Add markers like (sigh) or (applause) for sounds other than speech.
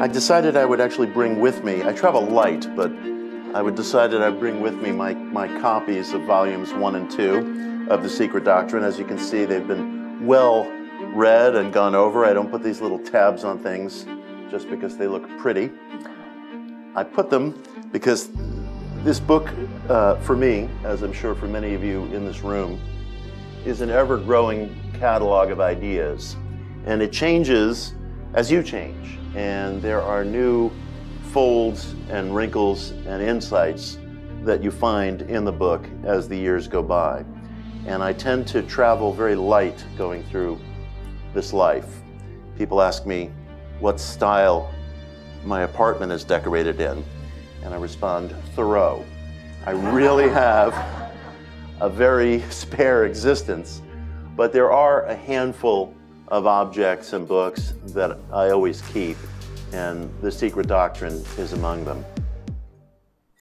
I decided I would actually bring with me, I travel light, but I would decided I'd bring with me my, my copies of volumes one and two of The Secret Doctrine. As you can see, they've been well read and gone over. I don't put these little tabs on things just because they look pretty. I put them because this book, uh, for me, as I'm sure for many of you in this room, is an ever growing catalog of ideas. And it changes as you change. And there are new folds and wrinkles and insights that you find in the book as the years go by. And I tend to travel very light going through this life. People ask me what style my apartment is decorated in, and I respond, Thoreau. I really have a very (laughs) spare existence, but there are a handful of objects and books that I always keep and the secret doctrine is among them.